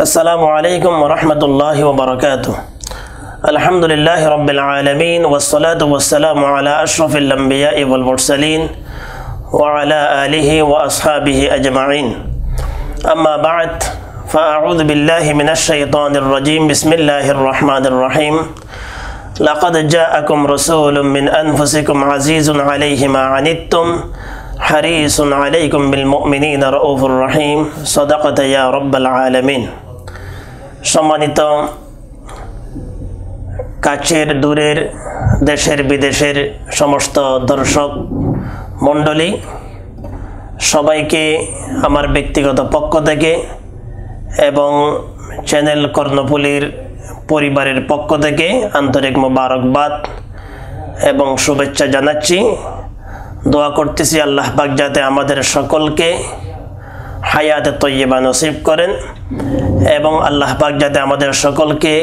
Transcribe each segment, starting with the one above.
السلام عليكم ورحمة الله وبركاته. الحمد لله رب العالمين والصلاة والسلام على أشرف الأنبياء والمرسلين وعلى آله وأصحابه أجمعين. أما بعد فأعوذ بالله من الشيطان الرجيم. بسم الله الرحمن الرحيم. لقد جاءكم رسول من أنفسكم عزيز عليه ما عنتم حريص عليكم بالمؤمنين رؤوف رحيم صدقت يا رب العالمين সম্মানিত কাছের দূরের দেশের বিদেশের সমস্ত দর্শক মণ্ডলী সবাইকে আমার ব্যক্তিগত পক্ষ থেকে এবং চ্যানেল কর্ণফুলির পরিবারের পক্ষ থেকে আন্তরিক মোবারকবাদ এবং শুভেচ্ছা জানাচ্ছি। দোয়া করতেছি আল্লাহ পাক যাতে আমাদের সকলকে হায়াতে তৈয়বা নসিব করেন এবং আল্লাহ পাক যাতে আমাদের সকলকে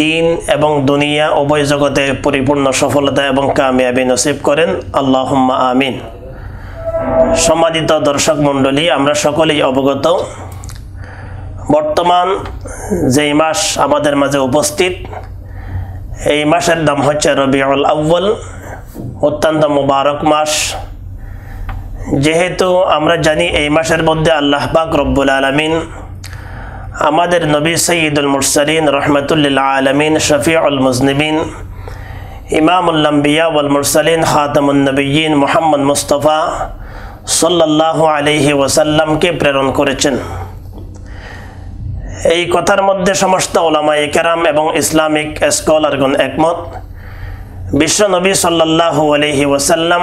দিন এবং দুনিয়া, উভয় জগতে পরিপূর্ণ সফলতা এবং কামিয়াবি নসিব করেন। আল্লাহ আমিন। সম্মানিত দর্শক মণ্ডলী, আমরা সকলেই অবগত বর্তমান যেই মাস আমাদের মাঝে উপস্থিত, এই মাসের নাম হচ্ছে রবিউল আউ্বল অত্যন্ত মুবারক মাস। যেহেতু আমরা জানি এই মাসের মধ্যে আল্লাহ পাক রব্বুল আলমিন আমাদের নবী সঈদুল মুরসলিন রহমতুল্লাহ আলমিন, শফিউল মুজনিবিন ইমামুল্লাম্বিয়া ওয়াল মুরসলিন খাতামুন্নবীন মোহাম্মদ মুস্তফা সাল্লাহ আলহি ওসাল্লামকে প্রেরণ করেছেন। এই কথার মধ্যে সমস্ত ওলামাই কেরাম এবং ইসলামিক স্কলারগণ একমত। বিশ্ব নবী সাল্লাহু আলহি ওসাল্লাম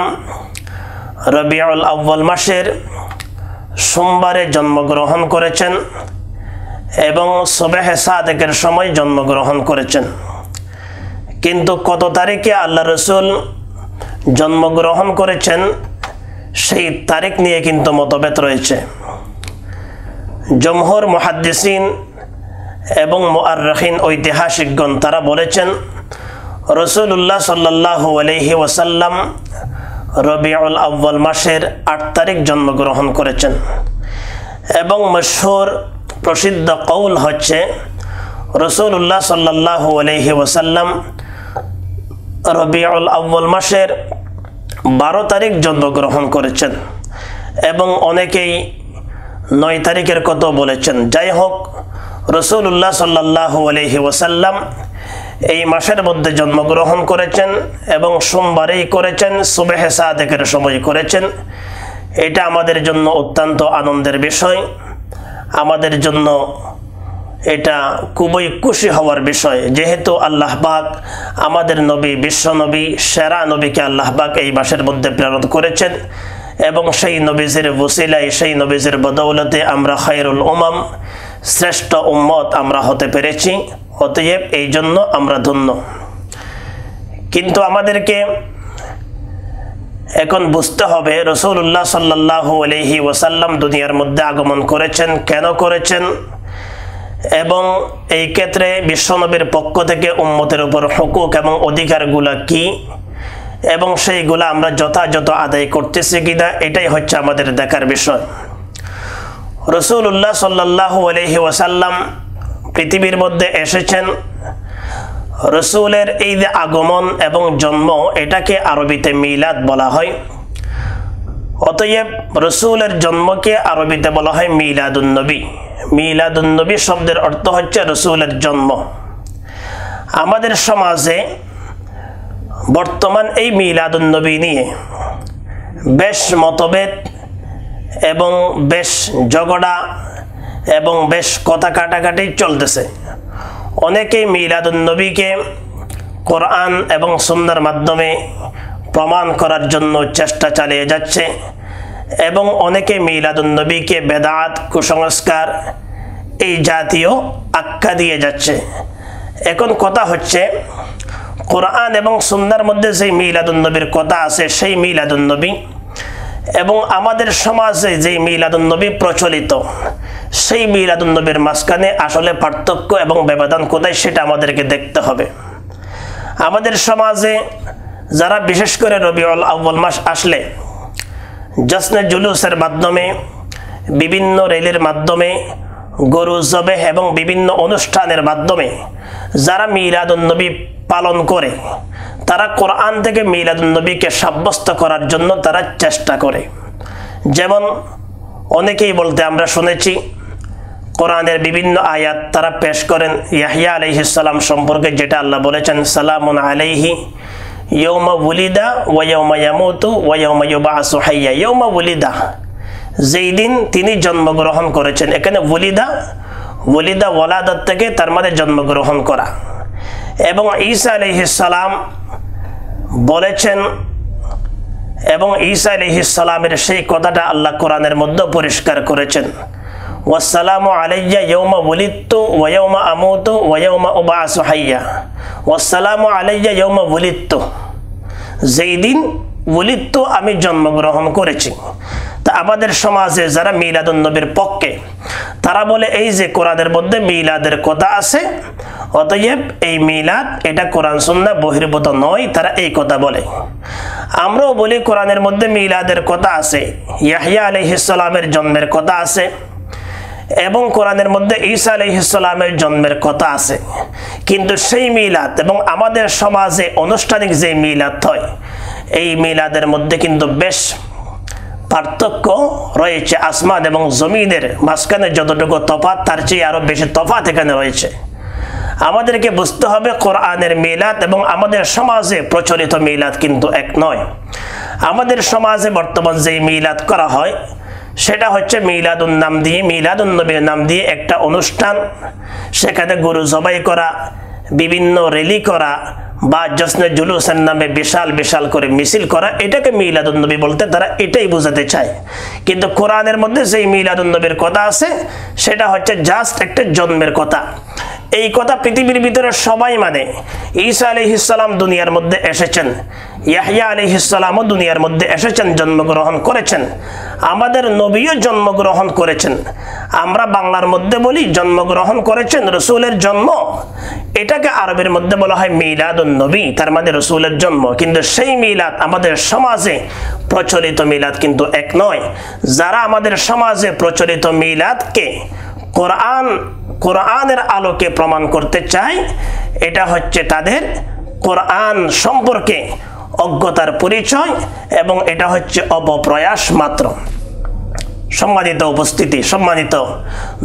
রবিউল আব্বাল মাসের সোমবারে জন্মগ্রহণ করেছেন এবং সবেহে সাদেকের সময় জন্মগ্রহণ করেছেন। কিন্তু কত তারিখে আল্লাহ রসুল জন্মগ্রহণ করেছেন সেই তারিখ নিয়ে কিন্তু মতভেদ রয়েছে। জমহর মহাদ্দিসিন এবং মোয়ার্রহিন ঐতিহাসিকগণ তারা বলেছেন রসুল্লাহ সাল্লাহু আলহি ওসাল্লাম রবিউল আব্বাল মাসের আট তারিখ জন্মগ্রহণ করেছেন। এবং মশহুর প্রসিদ্ধ কৌল হচ্ছে রসুল্লাহ সাল্লাহু আলহি ওসাল্লাম রবিউল আব্বাল মাসের বারো তারিখ জন্মগ্রহণ করেছেন। এবং অনেকেই নয় তারিখের কত বলেছেন। যাই হোক রসুল্লাহ সাল্লাহু আলহি ওসাল্লাম এই মাসের মধ্যে জন্মগ্রহণ করেছেন এবং সোমবারেই করেছেন, সুবেহে সাদেকের সময় করেছেন। এটা আমাদের জন্য অত্যন্ত আনন্দের বিষয়। আমাদের জন্য এটা খুবই খুশি হওয়ার বিষয়। যেহেতু আল্লাহ পাক আমাদের নবী বিশ্বনবী সেরা নবীকে আল্লাহ পাক এই মাসের মধ্যে প্রেরণ করেছেন এবং সেই নবীজের বসিলাই সেই নবীজের বদৌলতে আমরা খায়রুল উমাম শ্রেষ্ঠ উম্মত আমরা হতে পেরেছি, অতএব এই জন্য আমরা ধন্য। কিন্তু আমাদেরকে এখন বুঝতে হবে রসুল্লাহ সাল্লাহ আলহি ওসাল্লাম দুনিয়ার মধ্যে আগমন করেছেন, কেন করেছেন? এবং এই ক্ষেত্রে বিশ্বনবীর পক্ষ থেকে উম্মতের উপর হকুক এবং অধিকারগুলা কি? এবং সেইগুলো আমরা যথাযথ আদায় করতেছি কিনা? এটাই হচ্ছে আমাদের দেখার বিষয়। রসুল্লাহ সাল্লাহ আলহি ওসাল্লাম পৃথিবীর মধ্যে এসেছেন। রসুলের এই যে আগমন এবং জন্ম, এটাকে আরবিতে মিলাদ বলা হয়। অতএব রসুলের জন্মকে আরবিতে বলা হয় মিলাদুন্নবী মিলাদুন্নবী শব্দের অর্থ হচ্ছে রসুলের জন্ম। আমাদের সমাজে বর্তমান এই মিলাদুন্নবী নিয়ে বেশ মতভেদ এবং বেশ ঝগড়া এবং বেশ কথা কাটাকাটি চলতেছে। অনেকেই মিলাদুন্নবীকে কোরআন এবং সুন্দর মাধ্যমে প্রমাণ করার জন্য চেষ্টা চালিয়ে যাচ্ছে এবং অনেকে মিলাদুন্নবীকে বেদাত, কুসংস্কার এই জাতীয় আখ্যা দিয়ে যাচ্ছে। এখন কথা হচ্ছে, কোরআন এবং সুন্দর মধ্যে সেই মিলাদুন্নবীর কথা আছে, সেই মিলাদুন্নবী এবং আমাদের সমাজে যে মিলাদুন্নবী প্রচলিত, সেই মিলাদুন্নবীর মাঝখানে আসলে পার্থক্য এবং ব্যবধান কোথায় সেটা আমাদেরকে দেখতে হবে। আমাদের সমাজে যারা বিশেষ করে রবিউল আউ্বল মাস আসলে জশ্নে জুলুসের মাধ্যমে, বিভিন্ন রেলের মাধ্যমে, গরু জবেহ এবং বিভিন্ন অনুষ্ঠানের মাধ্যমে, যারা মিলাদুন্নবী পালন করে তারা কোরআন থেকে মিলাদুন্নবীকে সাব্যস্ত করার জন্য তারা চেষ্টা করে। যেমন অনেকেই বলতে আমরা শুনেছি, কোরআনের বিভিন্ন আয়াত তারা পেশ করেন ইয়াহিয়া আলহিসাল্লাম সম্পর্কে, যেটা আল্লাহ বলেছেন, সালামুন আলাইহি ইয়ৌমা বুলিদা ওয়ৌমা ইয়ামুতু ওয়ৌমা ইউবাসু হাইয়া। ইয়ৌমা বুলিদা যেই দিন তিনি জন্মগ্রহণ করেছেন। এখানে ওলিদা ওলিদা ওয়ালাদাত থেকে তার মানে জন্মগ্রহণ করা। এবং ঈসা আলহিসাল্লাম বলেছেন, এবং ঈসা আলহিসাল্লামের সেই কথাটা আল্লাহ কোরআনের মধ্যে পরিষ্কার করেছেন। ওয়াসালাম আলাইয়া ইয়ৌমা ওলিত্তু ওয়ৌমা আমুতু ওয়ৌমা উবাসু হাইয়া। ওয়াসালাম আলাইয়া ইয়ৌমা ওলিত্তু যেই দিন ওলিত্তু আমি জন্মগ্রহণ করেছি। তা আমাদের সমাজে যারা মিলাদুন্নবীর পক্ষে, তারা বলে, এই যে কোরআনের মধ্যে মিলাদের কথা আছে অতএব এই মিলাদ এটা কোরআন সুন্না বহির্ভূত নয়, তারা এই কথা বলে। আমরাও বলি কোরআনের মধ্যে মিলাদের কথা আছে ইয়াহিয়া আলহিসামের জন্মের কথা আছে, এবং কোরআনের মধ্যে ঈসা আলহিসামের জন্মের কথা আছে। কিন্তু সেই মিলাদ এবং আমাদের সমাজে আনুষ্ঠানিক যে মিলাদ হয়, এই মিলাদের মধ্যে কিন্তু বেশ পার্থক্য রয়েছে। আসমান এবং জমিনের মাঝখানে যতটুকু তফাত তার চেয়ে আরও বেশি তফাত এখানে রয়েছে। আমাদেরকে বুঝতে হবে কোরআনের মিলাদ এবং আমাদের সমাজে প্রচলিত মিলাদ কিন্তু এক নয়। আমাদের সমাজে বর্তমান যেই মিলাদ করা হয়, সেটা হচ্ছে মিলাদুন নাম দিয়ে মিলাদুন নবীর নাম দিয়ে একটা অনুষ্ঠান। সেখানে গরু জবাই করা, বিভিন্ন রেলি করা বা জসনে জুলুসের নামে বিশাল বিশাল করে মিছিল করা, এটাকে মিলাদুন্নবী বলতে তারা এটাই বোঝাতে চায়। কিন্তু কোরআনের মধ্যে সেই মিলাদুন্নবীর কথা আছে, সেটা হচ্ছে জাস্ট একটা জন্মের কথা। এই কথা পৃথিবীর ভিতরে সবাই মানে। ঈসা আলি ইসালাম দুনিয়ার মধ্যে এসেছেন। ইয়াহিয়া আলি ইসালামও দুনিয়ার মধ্যে এসেছেন, জন্মগ্রহণ করেছেন। আমাদের নবীও জন্মগ্রহণ করেছেন। আমরা বাংলার মধ্যে বলি জন্মগ্রহণ করেছেন, রসুলের জন্ম। এটাকে আরবের মধ্যে বলা হয় মিলাদুন নবী, তার মানে রসুলের জন্ম। কিন্তু সেই মিলাদ আমাদের সমাজে প্রচলিত মিলাদ কিন্তু এক নয়। যারা আমাদের সমাজে প্রচলিত মিলাদকে কোরআন, কোরআনের আলোকে প্রমাণ করতে চায় এটা হচ্ছে তাদের কোরআন সম্পর্কে অজ্ঞতার পরিচয় এবং এটা হচ্ছে অপপ্রয়াস মাত্র। সম্মানিত উপস্থিতি, সম্মানিত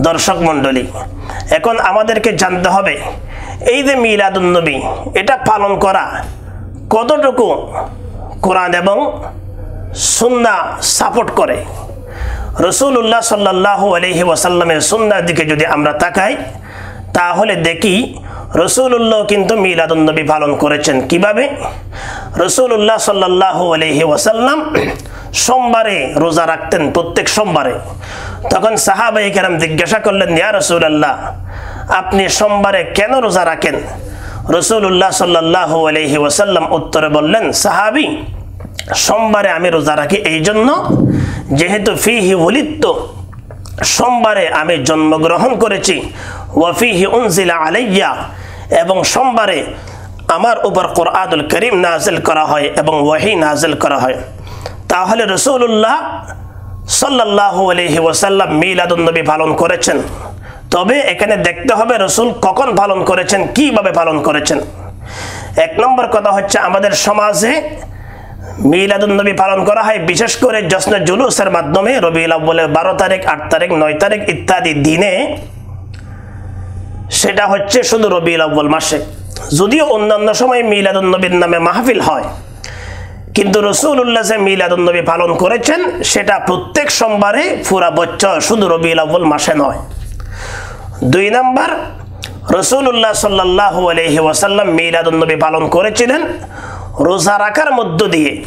দর্শক মণ্ডলী, এখন আমাদেরকে জানতে হবে, এই যে মিলাদুন্নবী এটা পালন করা কতটুকু কোরআন এবং সুন্না সাপোর্ট করে? রসুল্লাহ সাল্লাহ আলহি ওয়াসাল্লামের সুন্নার দিকে যদি আমরা তাকাই, তাহলে দেখি রসুল্লাহ কিন্তু মিলাদুন্নবী পালন করেছেন। কীভাবে? রসুল্লাহ সাল্লাহ আলহি ওয়াসাল্লাম সোমবারে রোজা রাখতেন, প্রত্যেক সোমবারে। তখন সাহাবাই কেরাম জিজ্ঞাসা করলেন, ইয়া রসুল্লাহ আপনি সোমবারে কেন রোজা রাখেন? রসুল্লাহ সাল্লাহ আলহি ওয়াসাল্লাম উত্তরে বললেন, সাহাবি, সোমবারে আমি রোজা রাখি এই জন্য যেহেতু ফিহি ওলিত্ত সোমবারে আমি জন্মগ্রহণ করেছি। ওয়াফিহি উনজিলা আলাইয়া, এবং সোমবারে আমার উপর কোরআদুল করিম নাজেল করা হয় এবং ওয়াহি নাজেল করা হয়। তাহলে রসুল্লাহ সাল্লাহ আলহি ওসাল্লাম মিলাদুন্নবী পালন করেছেন। তবে এখানে দেখতে হবে রসুল কখন পালন করেছেন, কীভাবে পালন করেছেন। এক নম্বর কথা হচ্ছে আমাদের সমাজে মিলাদুন্নবী পালন করা হয়, বিশেষ করে জশ্ন জুলুসের মাধ্যমে রবিউল আব্বলের বারো তারিখ, আট তারিখ, নয় তারিখ ইত্যাদি দিনে। সেটা হচ্ছে শুধু রবিউল আব্বল মাসে। যদিও অন্যান্য সময় মিলাদুন্নবীর নামে মাহফিল হয়, কিন্তু রসুল্লাহ যে মিলাদুন্নবী পালন করেছেন, সেটা প্রত্যেক সোমবারে পুরা বছর শুধু রবিউল আব্বল মাসে নয়। দুই নাম্বার রসুল্লাহ সাল্লাহ আলহি ওয়াসাল্লাম মিলাদুন্নবী পালন করেছিলেন। রোজা রাখার মধ্য দিয়ে।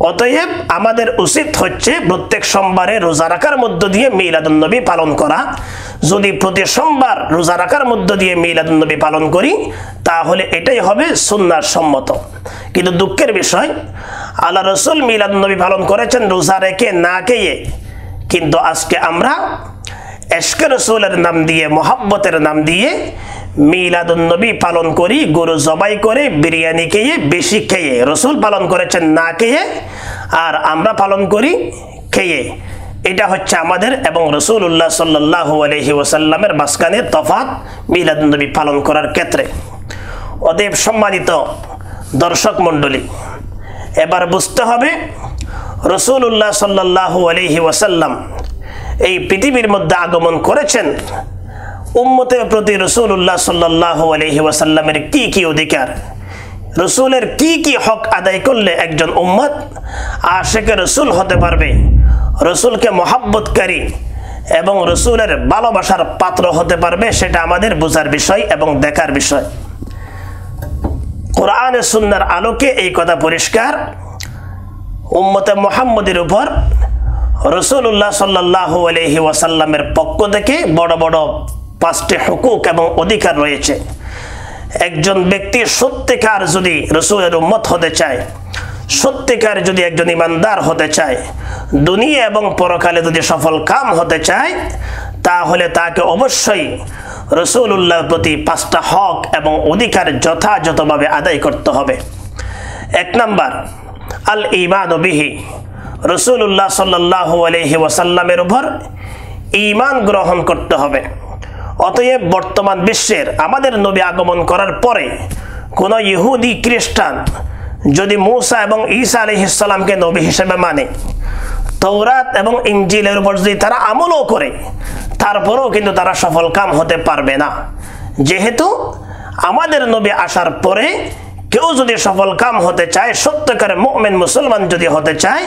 অতএব আমাদের উচিত হচ্ছে প্রত্যেক সোমবারে রোজা রাখার মধ্য দিয়ে মিলাদুন্নবী পালন করা। যদি প্রতি সোমবার রোজা রাখার মধ্য দিয়ে মিলাদুন্নবী পালন করি, তাহলে এটাই হবে সুন্নার সম্মত। কিন্তু দুঃখের বিষয়, আল্লাহ রসুল মিলাদুন্নবী পালন করেছেন রোজা রেখে না খেয়ে। কিন্তু আজকে আমরা এশকে রসুলের নাম দিয়ে, মোহাব্বতের নাম দিয়ে মিলাদুন্নবী পালন করি, গরু জবাই করে, বিরিয়ানি খেয়ে, বেশি খেয়ে। রসুল পালন করেছেন না খেয়ে, আর আমরা পালন করি খেয়ে। এটা হচ্ছে আমাদের এবং রসুল্লাহ সাল্লাহ আলহি ওসাল্লামের মাঝখানে তফাত মিলাদুন্নবী পালন করার ক্ষেত্রে। অদেব সম্মানিত দর্শক মণ্ডলী, এবার বুঝতে হবে রসুল্লাহ সাল্লাহ আলহি ওসাল্লাম এই পৃথিবীর মধ্যে আগমন করেছেন উম্মতের প্রতি রসুল্লাহ সাল্লাহ আলহি ওয়াসাল্লামের কি কি অধিকার? রসুলের কি কি হক আদায় করলে একজন উম্মত আশেকে রসুল হতে পারবে? রসুলকে মহাব্বতকারী এবং রসুলের ভালোবাসার পাত্র হতে পারবে সেটা আমাদের বোঝার বিষয় এবং দেখার বিষয়। কোরআন সুন্নার আলোকে এই কথা পরিষ্কার। উম্মতে মোহাম্মদের উপর রসুল্লাহ সাল্লাহ আলহি ওয়াসাল্লামের পক্ষ থেকে বড় বড় পাঁচটি হুকুক এবং অধিকার রয়েছে। একজন ব্যক্তি সত্যিকার যদি রসুলের উম্মত হতে চায়, সত্যিকার যদি একজন ইমানদার হতে চায়, দুনিয়া এবং পরকালে যদি সফল কাম হতে চায়, তাহলে তাকে অবশ্যই রসুল্লাহর প্রতি পাঁচটা হক এবং অধিকার যথাযথভাবে আদায় করতে হবে। এক নাম্বার আল ইমান বিহি। রসুল্লাহ সাল্লাহ আলহি ওয়াসাল্লামের উপর ইমান গ্রহণ করতে হবে। অতএব বর্তমান বিশ্বের আমাদের নবী আগমন করার পরে কোনো ইহুদি খ্রিস্টান যদি মূসা এবং ঈসা আলহিসাল্লামকে নবী হিসেবে মানে তৌরাত এবং ইঞ্জিলের উপর যদি তারা আমলও করে, তারপরেও কিন্তু তারা সফল কাম হতে পারবে না। যেহেতু আমাদের নবী আসার পরে কেউ যদি সফল কাম হতে চায় সত্যকার মোমেন মুসলমান যদি হতে চায়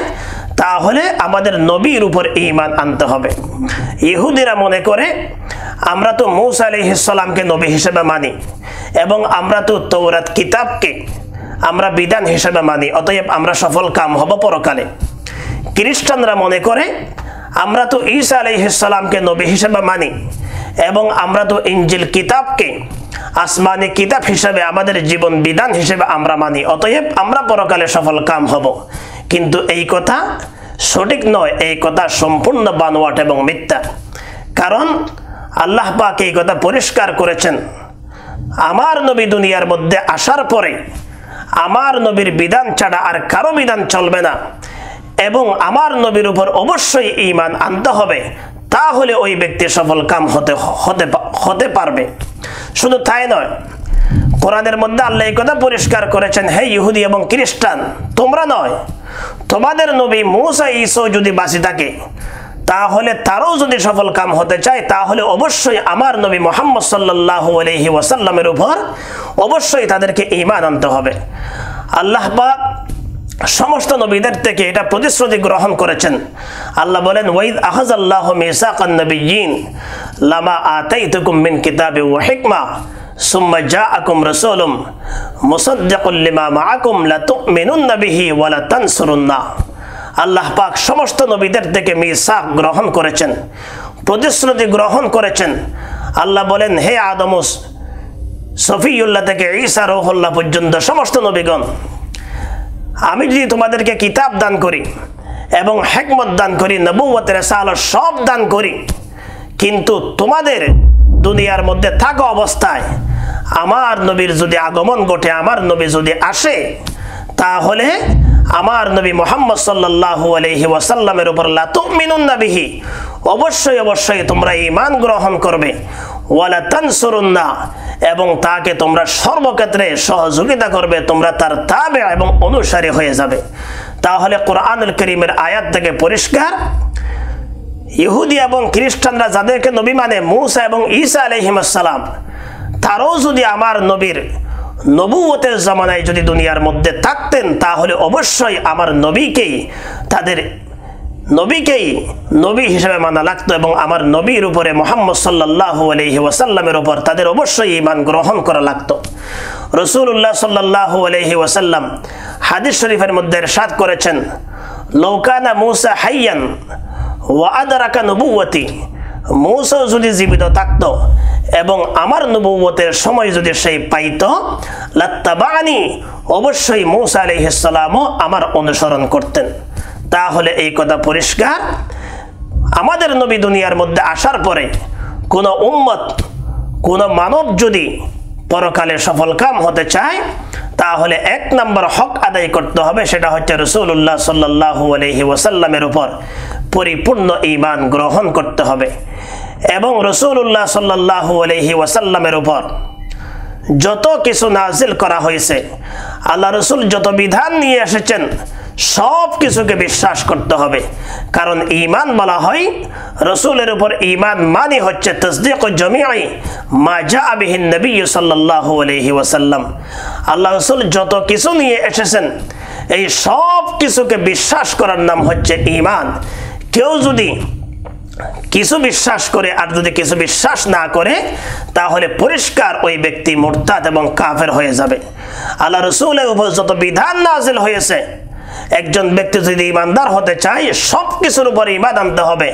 তাহলে আমাদের নবীর উপর ইমান আনতে হবে। ইহুদিরা মনে করে, আমরা তো মৌসা আলহিসাল্লামকে নবী হিসেবে মানি এবং আমরা তো তৌরাত কিতাবকে আমরা বিধান হিসেবে মানি, অতএব আমরা সফল কাম হব পরকালে। খ্রিস্টানরা মনে করে, আমরা তো ঈসা আলহিসাল্লামকে নবী হিসেবে মানি এবং আমরা তো ইঞ্জিল কিতাবকে আসমানি কিতাব হিসেবে আমাদের জীবন বিধান হিসেবে আমরা মানি, অতএব আমরা পরকালে সফল কাম হব। কিন্তু এই কথা সঠিক নয়, এই কথা সম্পূর্ণ বানোয়াট এবং মিথ্যা। কারণ আল্লাহ পাক এই কথা পরিষ্কার করেছেন। আমার নবী দুনিয়ার মধ্যে আসার পরে আমার নবীর বিধান ছাড়া আর কারও বিধান চলবে না। এবং আমার নবীর উপর অবশ্যই ইমান আনতে হবে। তাহলে ওই ব্যক্তি সফল কাম হতে হতে হতে পারবে। শুধু তাই নয় কোরআনের মধ্যে আল্লাহ এই কথা পরিষ্কার করেছেন, হে ইহুদি এবং খ্রিস্টান, তোমরা নয়, তোমাদের নবী মৌসা ইসো যদি বাঁচি থাকে, তাহলে তারও যদি সফল কাম হতে চায়, তাহলে অবশ্যই আমার নবী মোহাম্মদ সাল্লাহ আলহি ওয়াসাল্লামের উপর অবশ্যই তাদেরকে ইমান আনতে হবে। আল্লাহ পাক সমস্ত নবীদের থেকে এটা প্রতিশ্রুতি গ্রহণ করেছেন। আল্লাহ বলেন, ওয়াইদ আহাজ আল্লাহ মিসাকান নবীন লামা আতাইতুকুম মিন কিতাবে ওয়া হিকমা। আল্লাহ পাক সমস্ত নবীদের থেকে মিসাক গ্রহণ করেছেন, প্রতিশ্রুতি গ্রহণ করেছেন। আল্লাহ বলেন, হে আদমস, সফিউল্লাহ থেকে ঈসা রহুল্লাহ পর্যন্ত সমস্ত নবীগণ, আমি যদি তোমাদেরকে কিতাব দান করি এবং হেকমত দান করি নবুয়তের সাল সব দান করি, কিন্তু তোমাদের দুনিয়ার মধ্যে থাকা অবস্থায় আমার নবীর যদি আগমন ঘটে, আমার নবী যদি আসে, তাহলে আমার নবী মোহাম্মদ সাল্লাহু আলহি ওয়াসাল্লামের উপর লাতুমিনুন্নাবিহি অবশ্যই অবশ্যই তোমরা ইমান গ্রহণ করবে। ওয়ালা তানসুরুন্না, এবং তাকে তোমরা সর্বক্ষেত্রে সহযোগিতা করবে, তোমরা তার তাবে এবং অনুসারী হয়ে যাবে। তাহলে কোরআনুল করিমের আয়াত থেকে পরিষ্কার ইহুদি এবং খ্রিস্টানরা যাদেরকে নবী মানে মুসা এবং ঈসা আলহিমাসাল্লাম তারও যদি আমার নবীর নবুয়তের জামানায় যদি দুনিয়ার মধ্যে থাকতেন, তাহলে অবশ্যই আমার নবীকেই, তাদের নবীকেই নবী হিসেবে মানা লাগতো এবং আমার নবীর উপরে মোহাম্মদ সাল্লাহ আলহি ওয়াসাল্লামের উপর তাদের অবশ্যই ইমান গ্রহণ করা লাগতো। রসুল্লাহ সাল্লাহ আলহি ওয়াসাল্লাম হাদিস শরীফের মধ্যে সাদ করেছেন লৌকানা মুসা হাইয়ান ওয়াদারাকা নবুয়তি মৌসাও যদি জীবিত থাকতো এবং আমার নবুয়তের সময় যদি সেই পাইত লাত্তাবানি অবশ্যই মৌসা আলহিসাল্লামও আমার অনুসরণ করতেন। তাহলে এই কথা পরিষ্কার? আমাদের নবী দুনিয়ার মধ্যে আসার পরে কোনো উম্মত, কোনো মানব যদি পরকালে সফল কাম হতে চায়, তাহলে এক নম্বর হক আদায় করতে হবে, সেটা হচ্ছে রসুল্লাহ সাল্লাহু আলহি ওসাল্লামের উপর। পরিপূর্ণ ইমান গ্রহণ করতে হবে। এবং রসুল্লাহ সাল্লাহু আলহি ওসাল্লামের উপর যত কিছু নাজিল করা হয়েছে, আল্লাহ রসুল যত বিধান নিয়ে এসেছেন, সব কিছুকে বিশ্বাস করতে হবে। কারণ ইমান বলা হয়, রসুলের উপর ইমান মানি হচ্ছে তসদিক জমিআই মা জা আবিহীন নবী সাল্লাহ আলহি ওয়াসাল্লাম। আল্লাহ রসুল যত কিছু নিয়ে এসেছেন, এই সব কিছুকে বিশ্বাস করার নাম হচ্ছে ইমান কেউ যদি কিছু বিশ্বাস করে আর যদি কিছু বিশ্বাস না করে, তাহলে পরিষ্কার ওই ব্যক্তি মোরতাদ এবং কাফের হয়ে যাবে। আল্লাহ রসুলের উপর যত বিধান নাজিল হয়েছে, একজন ব্যক্তি যদি ইমানদার হতে চায় সব কিছুর উপর ইমান আনতে হবে।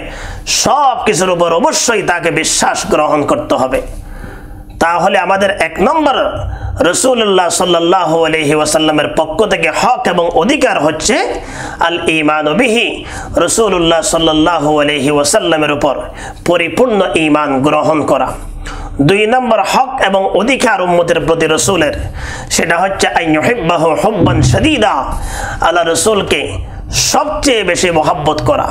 সব কিছুর উপর অবশ্যই তাকে বিশ্বাস গ্রহণ করতে হবে। তাহলে আমাদের এক নম্বর রসুল্লাহ সাল্লাহ আলহি ওয়াসাল্লামের পক্ষ থেকে হক এবং অধিকার হচ্ছে আল ইমান বিহি। রসুল্লাহ সাল্লাহ আলহি ওয়াসাল্লামের উপর পরিপূর্ণ ইমান গ্রহণ করা। দুই নম্বর হক এবং অধিকার উম্মতের প্রতি রসুলের, সেটা হচ্ছে আইনহিব্বাহ সদিদা আল্লাহ রসুলকে সবচেয়ে বেশি মোহাব্বত করা।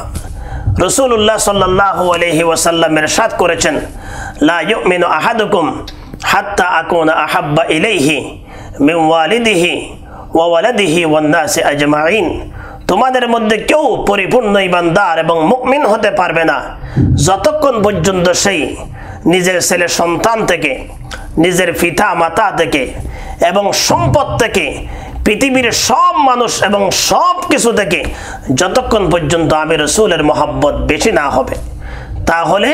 রসুল্লাহ সাল্লাহ আলহি ওয়াসাল্লামের সাথ করেছেন, লা আহাদুকুম হাত্তা আকুনা আহাব্বা ইলাইহি মিন ওয়ালিদিহি ওয়া ওয়ালাদিহি ওয়ান আজমাইন। তোমাদের মধ্যে কেউ পরিপূর্ণ ইমানদার এবং মুকমিন হতে পারবে না। যতক্ষণ পর্যন্ত সেই নিজের ছেলে সন্তান থেকে, নিজের পিতা মাতা থেকে এবং সম্পদ থেকে, পৃথিবীর সব মানুষ এবং সব কিছু থেকে যতক্ষণ পর্যন্ত আমি রসুলের মহাব্বত বেশি না হবে, তাহলে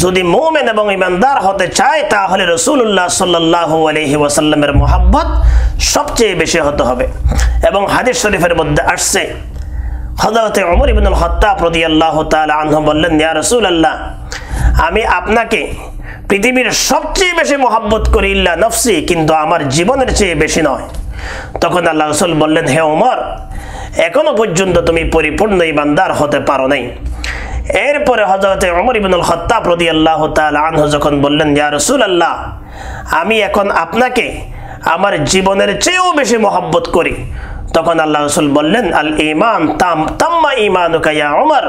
যদি মোমেন এবং ইমানদার হতে চায়, তাহলে রসুল্লাহ সাল্লাহ আলহি ওয়াসাল্লামের মোহাব্বত সবচেয়ে বেশি হতে হবে। এবং হাদিস শরীফের মধ্যে আসছে হজরত অমর ইবনুল হত্তা প্রতি আল্লাহ আনহু বললেন, ইয়া রসুল আল্লাহ আমি আপনাকে পৃথিবীর সবচেয়ে বেশি মোহাব্বত করি ইল্লা নফসি, কিন্তু আমার জীবনের চেয়ে বেশি নয়। তখন আল্লাহ রসুল বললেন, হে ওমর এখনও পর্যন্ত তুমি পরিপূর্ণ ইমানদার হতে পারো নাই। এরপরে হজরত অমর ইবনুল খত্তাব রদি আল্লাহ আনহু যখন বললেন, ইয়া রসুল আল্লাহ আমি এখন আপনাকে আমার জীবনের চেয়েও বেশি মোহাব্বত করি। তখন আল্লাহ রসুল বললেন, আল ইমান তাম, তাম্মা ইমান ইয়া অমর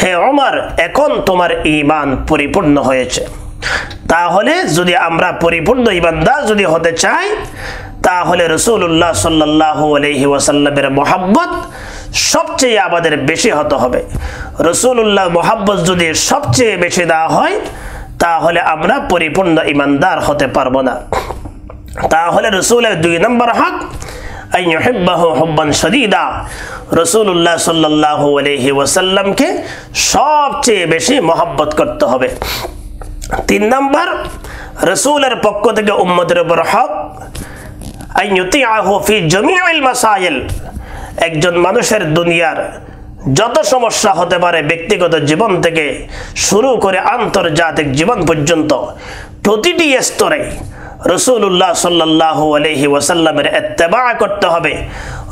হে অমর এখন তোমার ইমান পরিপূর্ণ হয়েছে। তাহলে যদি আমরা পরিপূর্ণ ইমানদার যদি হতে চাই, তাহলে রসুল্লাহ সাল্লাহ আলহি ওয়াসাল্লামের মোহাব্বত সবচেয়ে আমাদের বেশি হতে হবে। রসুল্লাহ মোহাব্বত যদি সবচেয়ে বেশি দেওয়া হয়, তাহলে আমরা পরিপূর্ণ ইমানদার হতে পারব না। তাহলে রসুলের দুই নম্বর হক সবচেয়ে বেশি করতে হবে। তিন নম্বর, রসুলের পক্ষ থেকে উম্মদের উপর হক ফি জমিউল মাসাইল। একজন মানুষের দুনিয়ার যত সমস্যা হতে পারে ব্যক্তিগত জীবন থেকে শুরু করে আন্তর্জাতিক জীবন পর্যন্ত, প্রতিটি স্তরে রসুল্লাহ সাল্লাহ আলহি ওয়াসাল্লামের এত্তেবা করতে হবে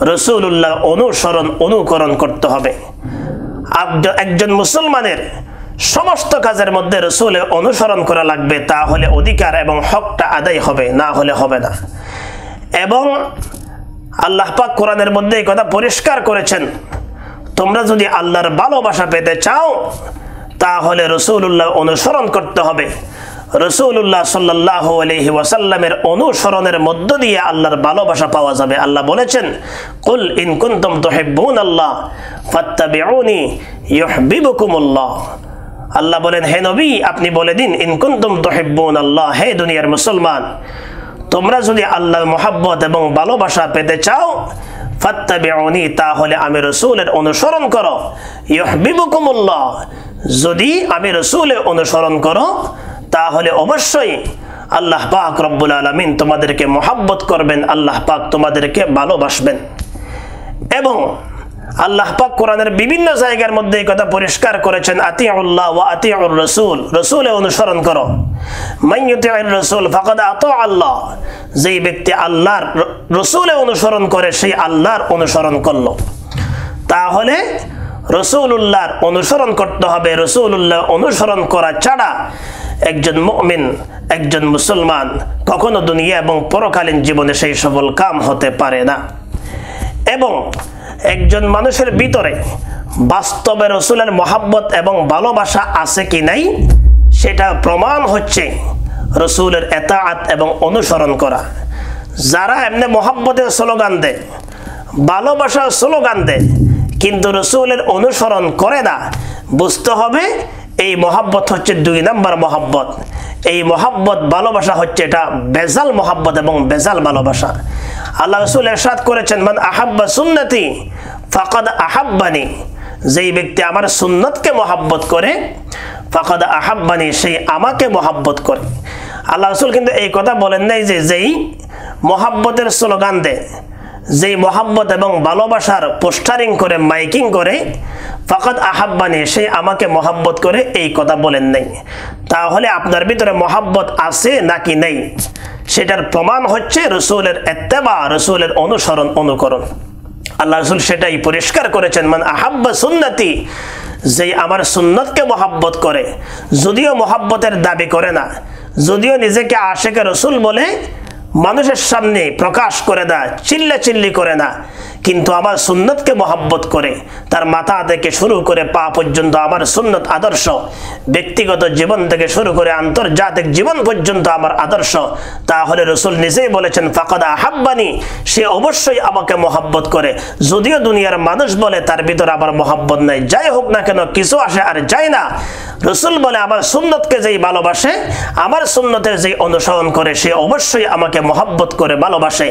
রসুল্লাহ অনুসরণ, অনুকরণ করতে হবে। একজন মুসলমানের সমস্ত কাজের মধ্যে রসুলের অনুসরণ করা লাগবে, তাহলে অধিকার এবং হকটা আদায় হবে, না হলে হবে না। এবং আল্লাহ পাক কোরআনের মধ্যে এই কথা পরিষ্কার করেছেন। তোমরা যদি আল্লাহর ভালোবাসা পেতে চাও, তাহলে রসুল্লাহ অনুসরণ করতে হবে। রসুল্লাহ সাল্লাহ আলহি ওয়াসাল্লামের অনুসরণের মধ্য দিয়ে আল্লাহর ভালোবাসা পাওয়া যাবে। আল্লাহ বলেছেন, কুল ইন কুন্তম তোহেবুন আল্লাহ, ফাত্তাবিউনি ইউহবিবুকুমুল্লাহ। আল্লাহ বলেন, হে নবী, আপনি বলে দিন, ইন কুন্তম তোহেবুন আল্লাহ, হে দুনিয়ার মুসলমান। তোমরা যদি আল্লাহর মোহাব্বত এবং ভালোবাসা পেতে চাও, ফাত্তাবিউনি, তাহলে আমি রসুলের অনুসরণ করো। ইহবিবুকুমুল্লাহ যদি আমি রসুলের অনুসরণ করো, তাহলে অবশ্যই আল্লাহ পাক রব্বুল আলমিন তোমাদেরকে মোহাব্বত করবেন, আল্লাহ পাক তোমাদেরকে ভালোবাসবেন। এবং আল্লাহ পাক কোরআনের বিভিন্ন জায়গার মধ্যে এই কথা পরিষ্কার করেছেন আতি আল্লাহ ও আতি রসুল রসুলে অনুসরণ করো। রসুল ফাকাদ আত আল্লাহ যেই ব্যক্তি আল্লাহর রসুলে অনুসরণ করে সেই আল্লাহর অনুসরণ করল। তাহলে রসুল্লাহর অনুসরণ করতে হবে। রসুল্লাহ অনুসরণ করা ছাড়া একজন মুমিন, একজন মুসলমান কখনো দুনিয়া এবং পরকালীন জীবনে সেই সফল কাম হতে পারে না। এবং একজন মানুষের ভিতরে বাস্তবে রসুলের মহাব্বত এবং ভালোবাসা আছে কি নাই, সেটা প্রমাণ হচ্ছে রসুলের এতাআত এবং অনুসরণ করা। যারা এমনি মহাব্বতের স্লোগান দেয়, ভালোবাসার স্লোগান দেয়, কিন্তু রসুলের অনুসরণ করে না, বুঝতে হবে এই মহাব্বত হচ্ছে দুই নাম্বার মহাব্বত। এই মহাব্বত ভালোবাসা হচ্ছে এটা বেজাল মহাব্বত এবং বেজাল ভালোবাসা। আল্লাহ রসুল এরশাদ করেছেন, মান আহাব্বা সুন্নতি, ফাকাদ আহাব্বানি। যেই ব্যক্তি আমার সুন্নতকে মহাব্বত করে, ফাকাদ আহাব্বানি, সেই আমাকে মহাব্বত করে। আল্লাহ রসুল কিন্তু এই কথা বলেন নাই যে যেই মহাব্বতের স্লোগান দেয় যেই মহাব্বত এবং ভালোবাসার পোস্টারিং করে, মাইকিং করে ফাকাত আহাব্বানি সে আমাকে মহাব্বত করে এই কথা বলেন নাই। তাহলে আপনার ভিতরে মহাব্বত আছে নাকি নেই? সেটার প্রমাণ হচ্ছে রসুলের এত্তেবা, রসুলের অনুসরণ, অনুকরণ। আল্লাহ রসুল সেটাই পরিষ্কার করেছেন মানে আহাব্বা সুন্নতি যে আমার সুন্নতকে মহাব্বত করে। যদিও মহাব্বতের দাবি করে না, যদিও নিজেকে আশেকে রসুল বলে মানুষের সামনে প্রকাশ করে না চিল্লা চিল্লি করে না। কিন্তু আমার সুন্নতকে মহাব্বত করে, তার মাথা থেকে শুরু করে পা পর্যন্ত আমার সুন্নত আদর্শ, ব্যক্তিগত জীবন থেকে শুরু করে আন্তর্জাতিক জীবন পর্যন্ত আমার আদর্শ। তাহলে রসুল নিজেই বলেছেন, ফাকাদা আহাব্বানি সে অবশ্যই আমাকে মহাব্বত করে। যদিও দুনিয়ার মানুষ বলে, তার ভিতরে আমার মহাব্বত নাই। যাই হোক না কেন, কিছু আসে আর যায় না। রসুল বলে, আমার সুন্নতকে যেই ভালোবাসে, আমার সুন্নতের যেই অনুসরণ করে, সে অবশ্যই আমাকে মহাব্বত করে, ভালোবাসে।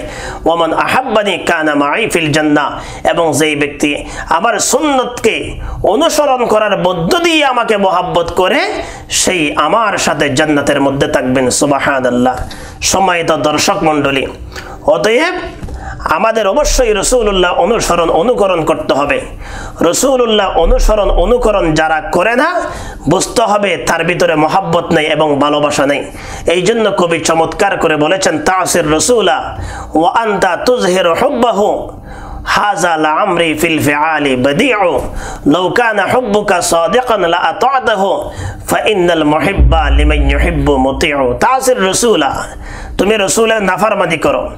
ওমান আহাব্বানি কানা মাইফিল জান্না এবং যেই ব্যক্তি আমার সুন্নতকে অনুসরণ করার মধ্য দিয়ে আমাকে মহাব্বত করে, সেই আমার সাথে জান্নাতের মধ্যে থাকবেন সুবাহান আল্লাহ সম্মানিত দর্শক মণ্ডলী, অতএব আমাদের অবশ্যই রসুল্লাহ অনুসরণ, অনুকরণ করতে হবে। রসুল্লাহ অনুসরণ, অনুকরণ যারা করে না, বুঝতে হবে তার ভিতরে মহাব্বত নেই এবং ভালোবাসা নেই। এই জন্য কবি চমৎকার করে বলেছেন, তাসির রসুলা ও আন্তা তুজহের হব্বাহু। হাজা লা আমরি ফিল ফিআলি বাদিউ। লাউ কানা তুমি রসুলের নাফারমাদি করো।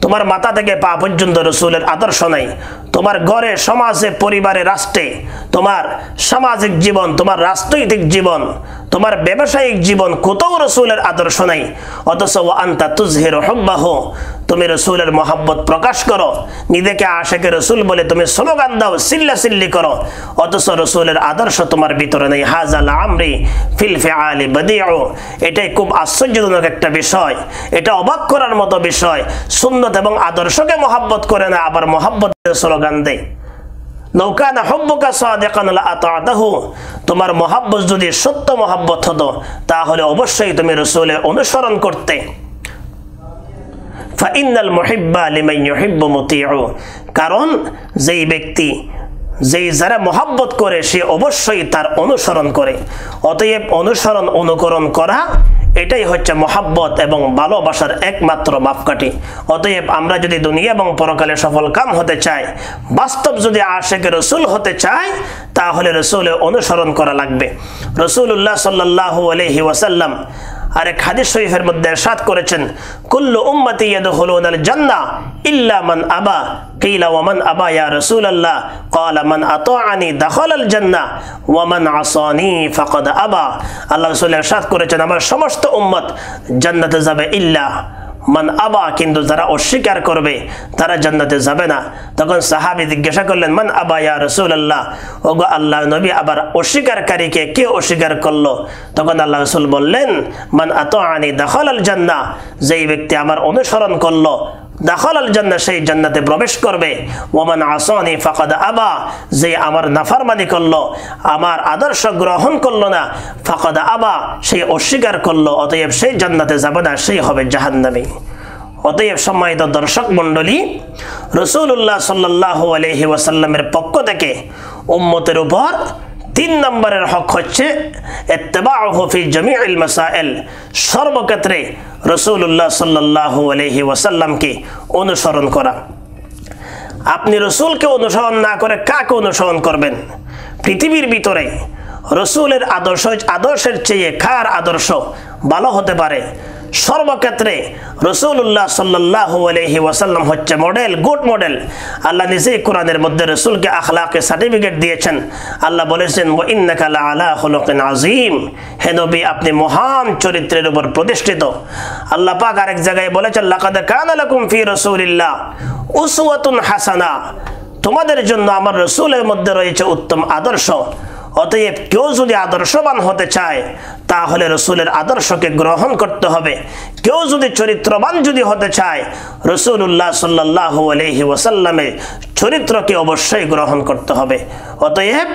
তোমার মাথা থেকে পা পর্যন্ত রসুলের আদর্শ নাই। তোমার ঘরে, সমাজে, পরিবারে, রাষ্ট্রে, তোমার সামাজিক জীবন, তোমার রাজনৈতিক জীবন, তোমার ব্যবসায়িক জীবন, কোথাও রসুলের আদর্শ নাই। অথচ আন্তা তুজহের হব্বাহ। তুমি রসুলের মহাব্বত প্রকাশ করো। নিজেকে আশেকে রসুল বলে তুমি স্লোগান দাও, সিল্লা সিল্লি করো। অথচ রসুলের আদর্শ তোমার ভিতরে নেই। হাজাল আমরি ফিলফে আলী বদিও এটাই খুব আশ্চর্যজনক একটা বিষয়। এটা অবাক করার মতো বিষয়। সুন্নত এবং আদর্শকে মহাব্বত করে না, আবার মহাব্বতের স্লোগান দেয়। নৌকানা হব্বকা সাদেকান আতাহু তোমার মহাব্বত যদি সত্য মহাব্বত হতো, তাহলে অবশ্যই তুমি রসুলের অনুসরণ করতে। ফাইনাল মহিব্বা লিমাই ইউহিব্বু মুতিউ। কারণ যেই ব্যক্তি, যেই যারা মহাব্বত করে, সে অবশ্যই তার অনুসরণ করে। অতএব অনুসরণ, অনুকরণ করা, এটাই হচ্ছে মহাব্বত এবং ভালোবাসার একমাত্র মাপকাঠি। অতএব আমরা যদি দুনিয়া এবং পরকালে সফল কাম হতে চাই, বাস্তব যদি আশেকে রসুল হতে চাই, তাহলে রসুলের অনুসরণ করা লাগবে। রসুল্লাহ সাল্লাহ আলহি ওয়াসাল্লাম আরেক হাদিস শরীফের মধ্যে এরশাদ করেছেন, কুল্লু উম্মতি ইয়াদখুলুনাল জান্নাহ ইল্লা মান আবা। কিলা, ওয়া আবা ইয়া রাসূলুল্লাহ? ক্বালা মান আতাআনি দাখালাল জান্নাহ ওয়া মান আসানি ফাকাদ আবা। আল্লাহ রাসূল এরশাদ করেছেন, আমার সমস্ত উম্মত জান্নাতে যাবে ইল্লা। মান আবা, কিন্তু যারা অস্বীকার করবে, তারা জান্নাতে যাবে না। তখন সাহাবি জিজ্ঞাসা করলেন, মান আবা ইয়া রসুল্লাহ ওগো আল্লাহ নবী আবার অস্বীকারীকে কে অস্বীকার করল? তখন আল্লাহ রসুল বললেন, মান আত আনি দাখল আল জান্না যেই ব্যক্তি আমার অনুসরণ করল দাখল আল জান্না সেই জান্নাতে প্রবেশ করবে। ওমান আসনি ফাকাদ আবা, যে আমার নাফারমানি করল, আমার আদর্শ গ্রহণ করল না, ফাকাদ আবা সেই অস্বীকার করল, অতএব সেই জান্নাতে যাবে না, সেই হবে জাহান্নামী। অতএব সম্মানিত দর্শক মণ্ডলী রসুল্লাহ সাল্লাহ আলহি ওয়াসাল্লামের পক্ষ থেকে উম্মতের উপর তিন নম্বরের হক হচ্ছে সর্বক্ষেত্রে রসুল্লাহ সাল্লাহ আলহি ওয়াসাল্লামকে অনুসরণ করা। আপনি রসুলকে অনুসরণ না করে কাকে অনুসরণ করবেন? পৃথিবীর ভিতরে রসুলের আদর্শ, আদর্শের চেয়ে খার আদর্শ ভালো হতে পারে? সর্বক্ষেত্রে রসুল্লাহ সাল্লাহ আলহি ওয়াসাল্লাম হচ্ছে মডেল গুড মডেল আল্লাহ নিজেই কোরআনের মধ্যে রসুলকে আখলাকে সার্টিফিকেট দিয়েছেন। আল্লাহ বলেছেন ও ইন্নাকালা আলা হলকেন আজিম হে নবী, আপনি মহান চরিত্রের উপর প্রতিষ্ঠিত। আল্লাহ পাক আরেক জায়গায় বলেছেন, লাকাদ কানা লাকুম ফি রসুলিল্লাহ উসওয়াতুন হাসানা। তোমাদের জন্য আমার রসুলের মধ্যে রয়েছে উত্তম আদর্শ। অতএব কেউ যদি আদর্শবান হতে চায়, তাহলে রসুলের আদর্শকে গ্রহণ করতে হবে। কেউ যদি চরিত্রবান যদি হতে চায় রসুল্লাহ সাল্লাহ আলহি ওসাল্লামের চরিত্রকে অবশ্যই গ্রহণ করতে হবে। অতএব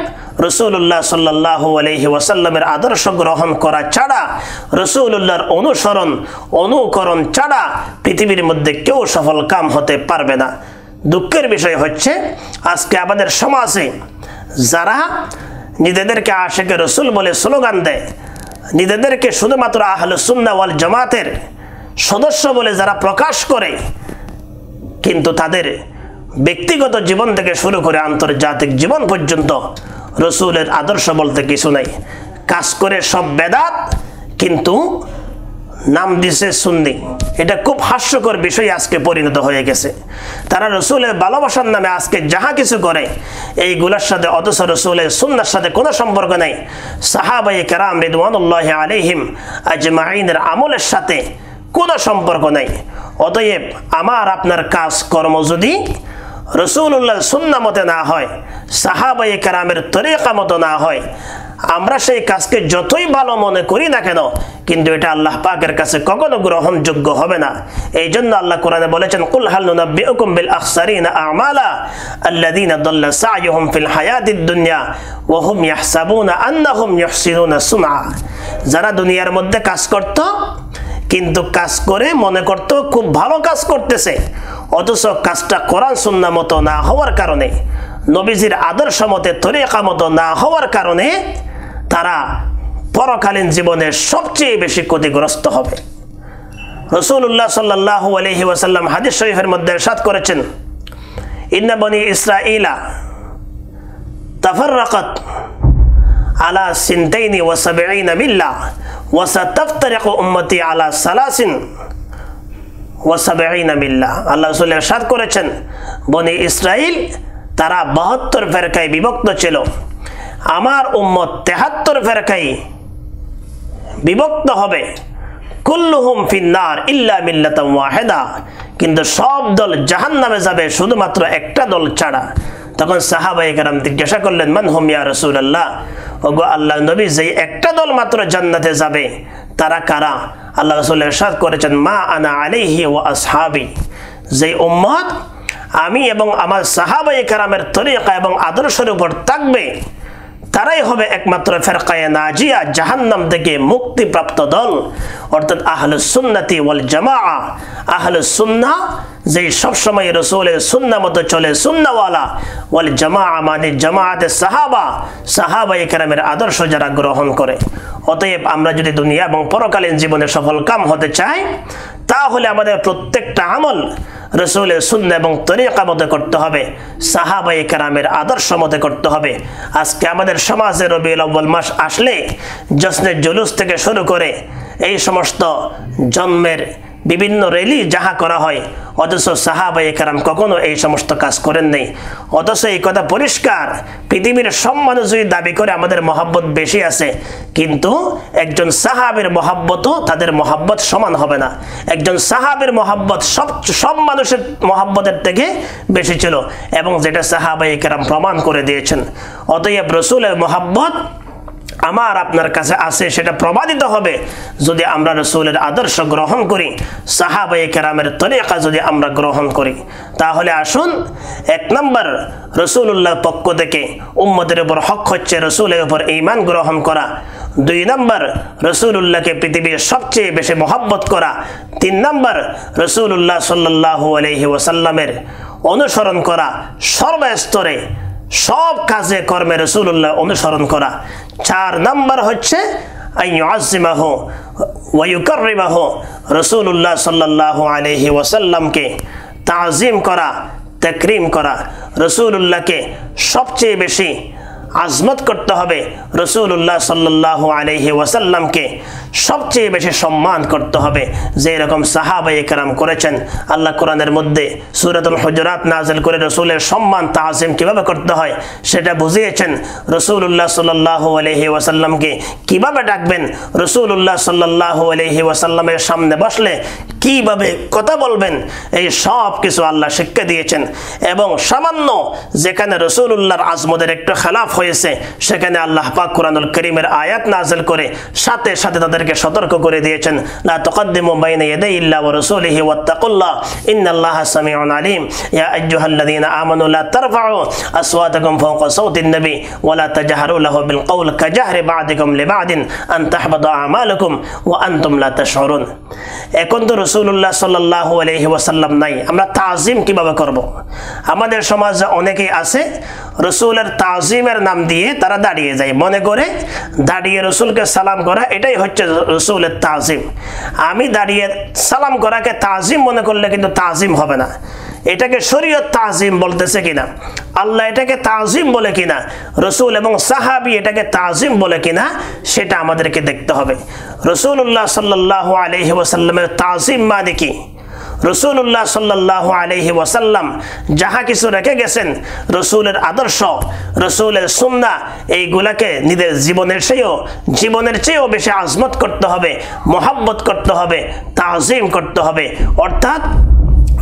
রসুল্লাহ সাল্লাহ আলহি ওসাল্লামের আদর্শ গ্রহণ করা ছাড়া রসুল্লাহর অনুসরণ, অনুকরণ ছাড়া পৃথিবীর মধ্যে কেউ সফল কাম হতে পারবে না। দুঃখের বিষয় হচ্ছে, আজকে আমাদের সমাজে যারা নিজেদেরকে আশেকে রসুল বলে স্লোগান দেয়। নিজেদেরকে শুধুমাত্র আহলে সুন্না ওয়াল জামাতের সদস্য বলে যারা প্রকাশ করে, কিন্তু তাদের ব্যক্তিগত জীবন থেকে শুরু করে আন্তর্জাতিক জীবন পর্যন্ত রসুলের আদর্শ বলতে কিছু নাই। কাজ করে সব বেদাত, কিন্তু নাম দিছে সুন্নি। এটা খুব হাস্যকর বিষয় আজকে পরিণত হয়ে গেছে। তারা রসুলের ভালোবাসার নামে আজকে যাহা কিছু করে, এইগুলোর সাথে অথচ রসুলের সুন্নার সাথে কোনো সম্পর্ক নেই। সাহাবাই কেরাম রিদওয়ানুল্লাহ আলিহিম আজমাইনের আমলের সাথে কোনো সম্পর্ক নেই। অতএব আমার আপনার কাজ কর্ম যদি রসুল্লাহ সুন্না মতে না হয় সাহাবাই কেরামের তরিকা মতো না হয় আমরা সেই কাজকে যতই ভালো মনে করি না কেন, কিন্তু এটা আল্লাহ পাকের কাছে কখনো গ্রহণযোগ্য হবে না। এই জন্য আল্লাহ কোরআনে বলেছেন, কুল হাল নুনাব্বিউকুম বিল আখসারিনা আমালা আল্লাযীনা দাল্লা সা'য়ুহুম ফিল হায়াতিদ দুনিয়া ওয়া হুম ইয়াহসাবুনা আন্নাহুম ইউহসিনুনা যারা দুনিয়ার মধ্যে কাজ করত, কিন্তু কাজ করে মনে করত খুব ভালো কাজ করতেছে, অথচ কাজটা কোরআন সুন্না মতো না হওয়ার কারণে, নবীজির আদর্শ মতে তরিকা মতো না হওয়ার কারণে তারা পরকালীন জীবনে সবচেয়ে বেশি ক্ষতিগ্রস্ত হবে। রসুল্লাহ সাল্লাহ আলহি ওয়াসাল্লাম হাদিস শরীফের মধ্যে সাত করেছেন, ইন্না বনি ইসরাইলা তাফাররাকাত আলা সিনতাইনি ওয়া সাবঈনা মিল্লা ওয়া সাতাফতারিকু উম্মতি আলা সালাসিন ওয়া সাবঈনা আল্লাহ রাসূল ইরশাদ করেছেন, বনি ইসরাইল তারা বাহাত্তর ফেরকায় বিভক্ত ছিল। আমার উম্মত তেহাত্তর ফেরকাই বিভক্ত হবে। কুল্লুহুম ফিন্নার ইল্লা মিল্লাতাম ওয়াহেদা। কিন্তু সব দল জাহান নামে যাবে শুধুমাত্র একটা দল ছাড়া। তখন সাহাবাই কারাম জিজ্ঞাসা করলেন, মান হুম ইয়া রসুল আল্লাহ ওগো আল্লাহ নবী যেই একটা দল মাত্র জান্নাতে যাবে, তারা কারা? আল্লাহ রসুল এরশাদ করেছেন, মা আনা আলিহি ও আসহাবি। যেই উম্মত আমি এবং আমার সাহাবাই কারামের তরিকা এবং আদর্শের উপর থাকবে তারাই হবে একমাত্র ফেরকায়ে নাজিয়া, জাহান্নাম থেকে মুক্তিপ্রাপ্ত দল। অর্থাৎ আহলে সুন্নাতি ওয়াল জামা আহলে সুন্না যে সবসময় রসুলের সুন্না মতো চলে, সুন্নাওয়ালা। ওয়াল জামা মানে জামায়াতে সাহাবা। সাহাবা কেরামের আদর্শ যারা গ্রহণ করে। অতএব আমরা যদি দুনিয়া এবং পরকালীন জীবনে সফল কাম হতে চাই, তাহলে আমাদের প্রত্যেকটা আমল রসুলের শূন্য এবং তরিকা মতে করতে হবে। সাহাবাই কারামের আদর্শ মতে করতে হবে। আজকে আমাদের সমাজে রবিউল আব্বাল মাস আসলে জশ্নের জুলুস থেকে শুরু করে এই সমস্ত জন্মের বিভিন্ন রেলি যাহা করা হয়। অথচ সাহাবাই কারাম কখনো এই সমস্ত কাজ করেন নেই। অথচ এই কথা পরিষ্কার। পৃথিবীর সব মানুষ যদি দাবি করে আমাদের মহাব্বত বেশি আছে, কিন্তু একজন সাহাবের মহাব্বতও তাদের মহাব্বত সমান হবে না। একজন সাহাবের মহাব্বত সব সব মানুষের মহাব্বতের থেকে বেশি ছিল এবং যেটা সাহাবাই কেরাম প্রমাণ করে দিয়েছেন। অতএব রসুলের মহাব্বত আমার আপনার কাছে আছে, সেটা প্রমাণিত হবে যদি আমরা রসুলের আদর্শ গ্রহণ করি সাহাবাই কেরামের তরিকা যদি আমরা গ্রহণ করি। তাহলে আসুন, এক নম্বর রসুল্লাহর পক্ষ থেকে উম্মদের উপর হক হচ্ছে রসুলের উপর ইমান গ্রহণ করা। দুই নম্বর রসুল্লাহকে পৃথিবীর সবচেয়ে বেশি মহব্বত করা। তিন নম্বর রসুল্লাহ সাল্লাহ আলহি ওসাল্লামের অনুসরণ করা। সর্বস্তরে সব কাজে কর্মে রসুল্লাহ অনুসরণ করা। চার নম্বর হচ্ছে ওয়ুকরিমাহ রসুল্লাহ সাল্লাহ আলহি ওসাল্লামকে তাজিম করা, তকরিম করা রসুল্লাহকে সবচেয়ে বেশি আজমত করতে হবে রসুল্লাহ সাল্লাহ আলহি ওয়াসাল্লামকে। সবচেয়ে বেশি সম্মান করতে হবে, যে এরকম সাহাবাই একরাম করেছেন। আল্লাহ কোরআনের মধ্যে সুরাতুল হজরাত নাজল করে রসুলের সম্মান তাজিম কীভাবে করতে হয় সেটা বুঝিয়েছেন। রসুল্লাহ সাল্লাহ আলহি ওয়াসাল্লামকে কীভাবে ডাকবেন? রসুল্লাহ সাল্লাহ আলহি ওয়াসাল্লামের সামনে বসলে কীভাবে কথা বলবেন? এই সব কিছু আল্লাহ শিক্ষা দিয়েছেন। এবং সামান্য যেখানে রসুল্লাহর আজমদের একটু খেলাফ হয়েছে, সেখানে আল্লাহ পাক কোরআনুল করিমের আয়াত নাজল করে সাথে সাথে তাদেরকে সতর্ক করে দিয়েছেন। লা তুকদ্দিমু বাইনা ইয়াদাই ইল্লা ওয়া রাসূলিহি ওয়াত্তাকুল্লাহ। ইন্নাল্লাহা সামিউন আলিম। ইয়া আইয়ুহাল্লাযীনা আমানু লা তারফাউ আসওয়াতাকুম ফাওকা সাওতিন নবী ওয়া লা তাজহারু লাহু বিল কওল কাজাহরি বা'দিকুম লিবা'দিন আন তাহবাতা আমালুকুম ওয়া আনতুম লা তাশউরুন। এখন তো রসুল্লাহ সাল্লাহ আলহি ওয়াসাল্লাম নাই, আমরা তাজিম কীভাবে করব। আমাদের সমাজে অনেকেই আছে রসুলের তাজিমের নাম দিয়ে তারা দাঁড়িয়ে যায়। মনে করে দাঁড়িয়ে রসুলকে সালাম করা, এটাই হচ্ছে রসুলের তাজিম। আমি দাঁড়িয়ে সালাম করাকে তাজিম মনে করলে কিন্তু তাজিম হবে না। এটাকে শরীয়ত তাজিম বলতেছে কিনা? আল্লাহ এটাকে তাজিম বলে কিনা? রসুল এবং সাহাবি এটাকে তাজিম বলে কিনা? সেটা আমাদেরকে দেখতে হবে। রসুল্লাহ সাল্লাহ আলহি তাজিম মানে কি? রসুল্লাহ সাল্লাহ আলহি ওয়াসাল্লাম যাহা কিছু রেখে গেছেন, রসুলের আদর্শ, রসুলের সুন্না এইগুলাকে নিজের জীবনের চেয়েও জীবনের চেয়েও বেশি আজমত করতে হবে, মোহাব্বত করতে হবে, তাজিম করতে হবে। অর্থাৎ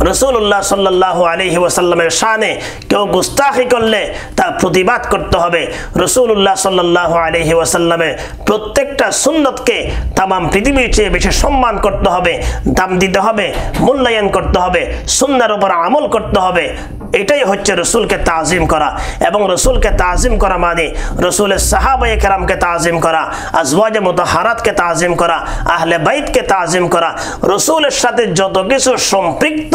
রসুল্লাহ সাল্লাহ আলহি ওসাল্লামের শানে কেউ গুস্তাখি করলে তা প্রতিবাদ করতে হবে। রসুল্লাহ সাল্লাহ আলহি ওসাল্লামের প্রত্যেকটা সুন্নতকে তামাম পৃথিবীর চেয়ে বেশি সম্মান করতে হবে, দাম দিতে হবে, মূল্যায়ন করতে হবে, সুন্নার উপর আমল করতে হবে। এটাই হচ্ছে রসুলকে তাজিম করা। এবং রসুলকে তাজিম করা মানে রসুলের সাহাবাই কেরামকে তাজিম করা, আজওয়াজ মোতাহারাতকে তাজিম করা, আহলে বাইতকে তাজিম করা, রসুলের সাথে যত কিছু সম্পৃক্ত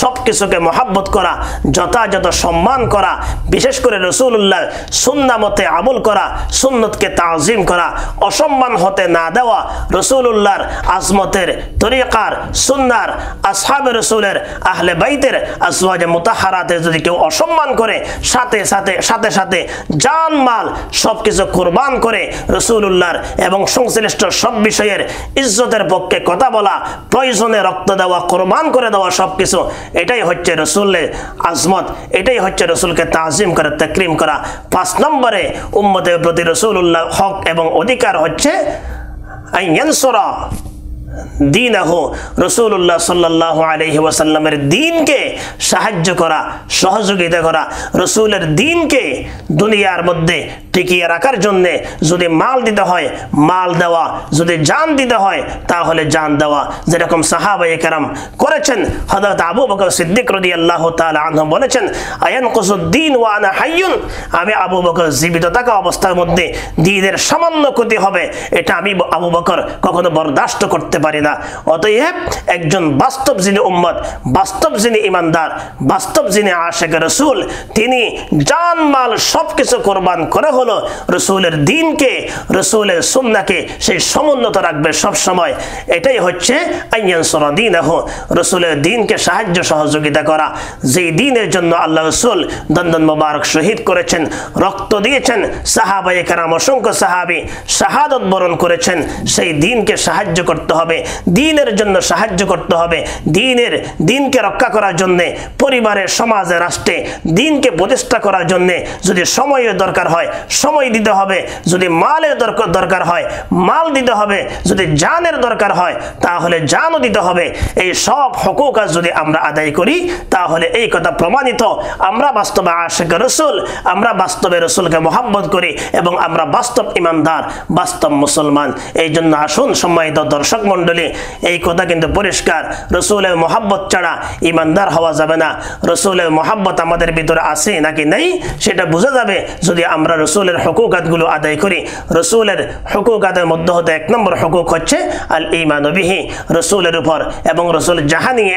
সব কিছুকে মহাব্বত করা, যথাযথ সম্মান করা, বিশেষ করে রসুল্লাহ সুন্না মতে আমল করা, সুন্নতকে তাজিম করা, অসম্মান হতে না দেওয়া রসুল্লাহর আজমতের তরিকার সুন্নার আসহাব রসুলের আহলে বাইতের আজওয়াজ মোতাহারাতের যদি কেউ অসম্মান করে, সাথে সাথে সাথে সাথে জান মাল সব কিছু কোরবান করে রসুল্লাহর এবং সংশ্লিষ্ট সব বিষয়ের ইজ্জতের পক্ষে কথা বলা, প্রয়োজনে রক্ত দেওয়া, কোরবান করে দেওয়া সব কিছু এটাই হচ্ছে রসুলের আজমত, এটাই হচ্ছে রসুলকে তাজিম করে, তকরিম করা। পাঁচ নম্বরে উম্মতের প্রতি রসুল্লাহ হক এবং অধিকার হচ্ছে আইয়ানসরা দিনাহ রসুল্লাহ সাল্লাহ আলহি ওয়াসাল্লামের দিনকে সাহায্য করা, সহযোগিতা করা, রসুলের দিনকে দুনিয়ার মধ্যে টিকিয়ে রাখার জন্যে যদি মাল দিতে হয়, মাল দেওয়া, যদি জান দিতে হয়, তাহলে জান দেওয়া। যেরকম সাহাবাই কারাম করেছেন হজরত আবু বকর সিদ্দিক রদি আল্লাহ তাল আনহম বলেছেন আয়ান কসুদ্দিন ওয়ানা হাইয়ুন? আমি আবু বকর জীবিত থাকা অবস্থার মধ্যে দিনের সামান্য ক্ষতি হবে, এটা আমি আবু বকর কখনো বরদাস্ত করতে পারি না। অতএব একজন বাস্তব যিনি উম্মত, বাস্তব যিনি ইমানদার, বাস্তব যিনি আশেক রসুল, তিনি জান মাল সব কিছু কোরবান করে হলো রসুলের দিনকে, রসুলের সুন্নাকে সেই সমুন্নত রাখবে সব সময় এটাই হচ্ছে রসুলের দিনকে সাহায্য, সহযোগিতা করা। যেই দিনের জন্য আল্লাহ রসুল দন্দন মোবারক শহীদ করেছেন, রক্ত দিয়েছেন সাহাবাই কারাম অসংখ্য সাহাবি শাহাদত বরণ করেছেন, সেই দিনকে সাহায্য করতে হবে। দিনের জন্য সাহায্য করতে হবে। দিনের দিনকে রক্ষা করার জন্য, পরিবারের সমাজে রাষ্ট্রে দিনকে প্রতিষ্ঠা করার জন্য যদি সময়ের দরকার হয়, সময় দিতে হবে। যদি মালের দরকার হয়, মাল দিতে হবে। যদি জানের দরকার হয়, তাহলে জানও দিতে হবে। এই সব হকুক যদি আমরা আদায় করি, তাহলে এই কথা প্রমাণিত। আমরা বাস্তবে আশেক রসুল, আমরা বাস্তবে রসুলকে মোহাম্মত করি এবং আমরা বাস্তব ইমানদার, বাস্তব মুসলমান। এই জন্য আসুন সম্মানিত দর্শক মণ্ডলী, এই কথা কিন্তু পরিষ্কার। রসুলের মোহাব্বত ছাড়া ইমানদার হওয়া যাবে না। রসুলের মোহাব্বত আমাদের ভিতরে আছে নাকি নেই, সেটা বোঝা যাবে যদি আমরা রসুলের হকুকাতগুলো আদায় করি। রসুলের হকুকাতের মধ্যে হতে এক নম্বর হকুক হচ্ছে আল ইমানবিহি রসুলের উপর। এবং রসুল যাহা নিয়ে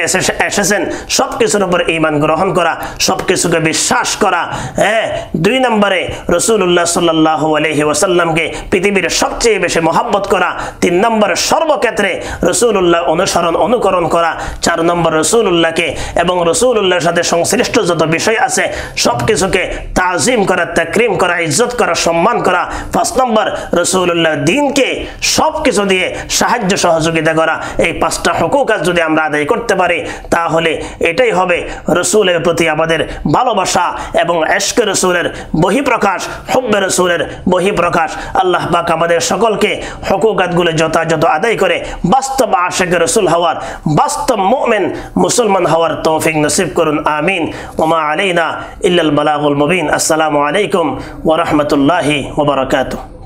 এসেছেন সব কিছুর উপর ইমান গ্রহণ করা সব কিছুকে বিশ্বাস করা। হ্যাঁ দুই নম্বরে রসুল্লাহ সাল্লাহ আলহি ওসাল্লামকে পৃথিবীর সবচেয়ে বেশি মহাব্বত করা। তিন নম্বরে সর্বক্ষেত্রে ক্ষেত্রে রসুল্লাহ অনুসরণ, অনুকরণ করা। চার নম্বর রসুল্লাহকে এবং রসুল্লাহর সাথে সংশ্লিষ্ট যত বিষয় আছে সব কিছুকে তাজিম করা, তাকরিম করা, ইজ্জত করা, সম্মান করা। পাঁচ নম্বর রসুল্লাহ দিনকে সব কিছু দিয়ে সাহায্য, সহযোগিতা করা। এই পাঁচটা হকুক আজ যদি আমরা আদায় করতে পারি, তাহলে এটাই হবে রসুলের প্রতি আমাদের ভালোবাসা এবং এশকে রসুলের বহিঃপ্রকাশ, হব্বে রসুলের বহিঃপ্রকাশ। আল্লাহ পাক আমাদের সকলকে হকুকাতগুলো যথাযথ আদায় করে বাস্তব আশেক রসুল হওয়ার বাস্তব মোমেন মুসলমান হওয়ার তৌফিক নসিব করুন আমিন ওমা আলাইনা ইল্লাল বালাগুল মুবিন আসসালামু আলাইকুম ওরহমতুল্লাহি ওবরাকাতুহ